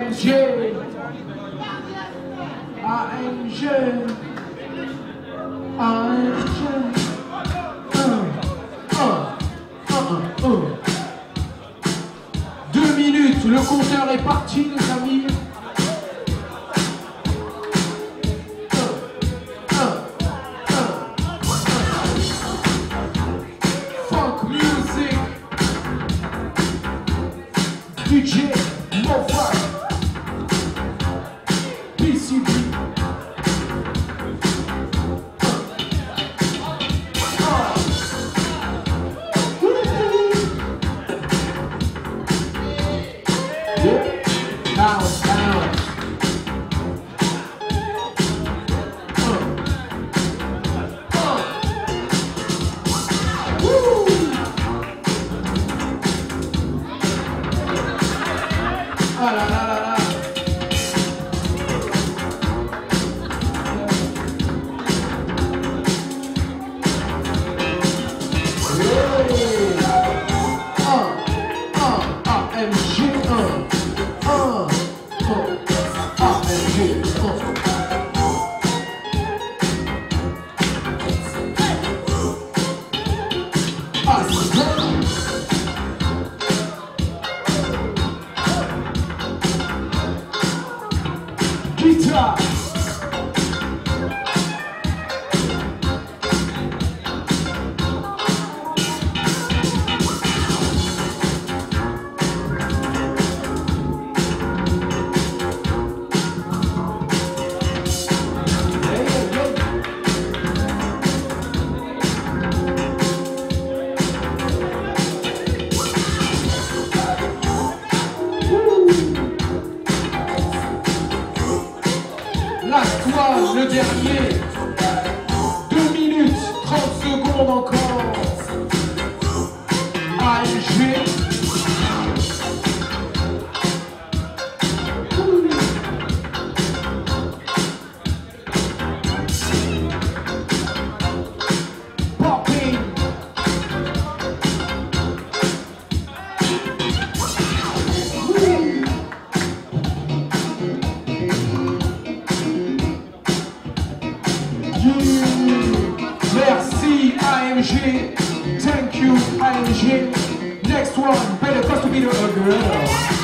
Un, un, un, un. Deux minutes, le compteur est parti les amis. Un, un, un. Funk music DJ 来来来 le dernier. 2 minutes, 30 secondes encore. Merci AMG. Thank you AMG. Next one, better cause to be the girl.